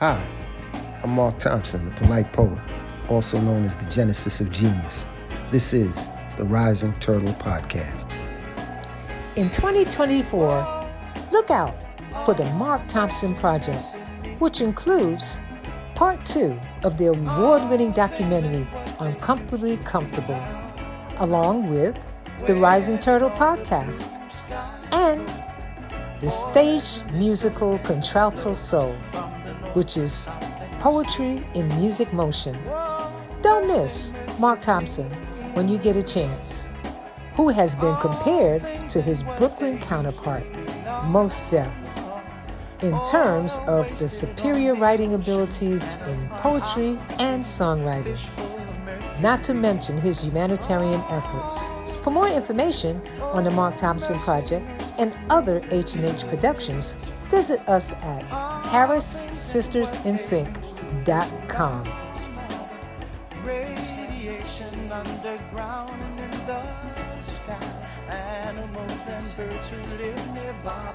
Hi, I'm Mark Thompson, the polite poet, also known as the Genesis of Genius. This is the Rising Turtle Podcast. In 2024, look out for the Mark Thompson Project, which includes part two of the award winning documentary Uncomfortably Comfortable, along with the Rising Turtle Podcast and the stage musical Contralto Soul, which is poetry in music motion. Don't miss Mark Thompson when you get a chance, who has been compared to his Brooklyn counterpart, Mos Def, in terms of the superior writing abilities in poetry and songwriting, not to mention his humanitarian efforts. For more information on the Mark Thompson Project and other H&H productions, visit us at harrissistersinsync.com. Radiation underground in the sky. Animals and birds who live nearby